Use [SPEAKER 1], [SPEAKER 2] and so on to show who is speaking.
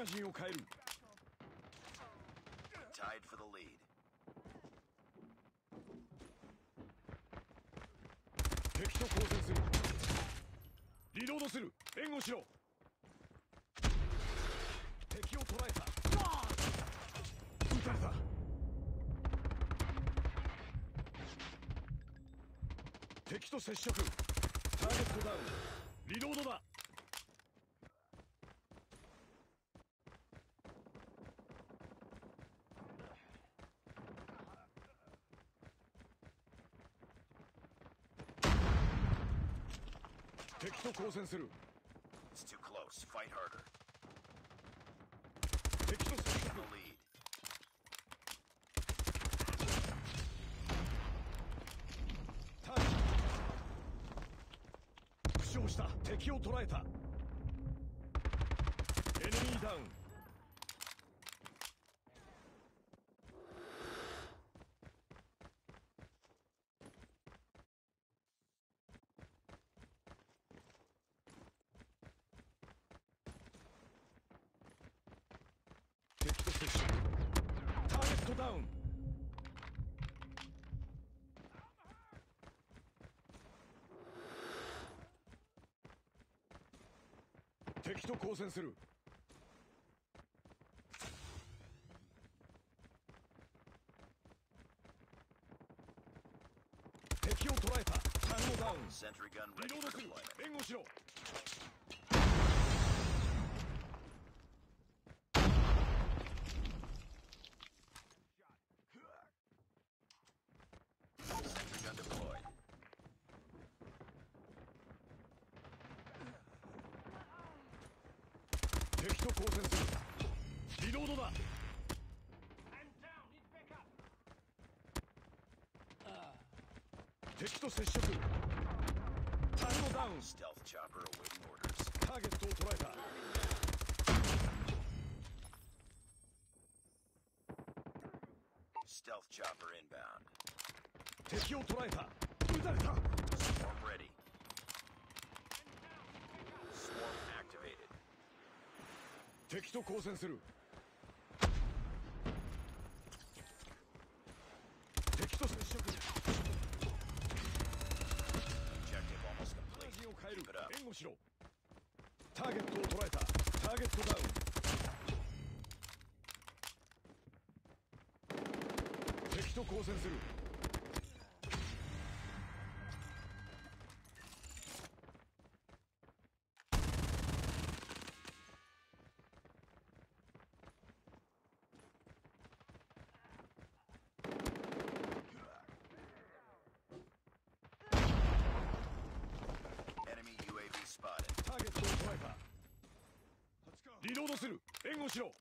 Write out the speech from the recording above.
[SPEAKER 1] ガジンを変える。
[SPEAKER 2] Tied for the lead.
[SPEAKER 1] 敵と交戦する。リロードする。援護しろ。敵を捕らえた。撃たれた。敵と接触。ターゲットダウン。リロードだ敵と交戦する
[SPEAKER 2] It's too close. Fight harder.
[SPEAKER 1] 敵と接
[SPEAKER 2] The
[SPEAKER 1] 触
[SPEAKER 2] lead.
[SPEAKER 1] ターゲット負傷した敵を捕らえたエネミーダウン敵と接触ターゲットダウン。敵と交戦する。敵を捕らえた。タンゴダウン。リロードする.援護しろ 交戦するリロードだ
[SPEAKER 3] I'm down. Need backup.
[SPEAKER 1] 敵と接触タンゴダウン
[SPEAKER 2] Stealth chopper awaiting orders.
[SPEAKER 1] ターゲットを捉えた
[SPEAKER 2] Stealth chopper inbound.
[SPEAKER 1] 敵を捉えた撃たれた
[SPEAKER 2] Swarm ready.
[SPEAKER 1] 敵と交戦する。敵と接触。援護しろ。ターゲットを捉えた。ターゲットダウン。敵と交戦する
[SPEAKER 2] Enemy UAV spotted.
[SPEAKER 1] ターゲットを捉えたリロードする。援護しろ。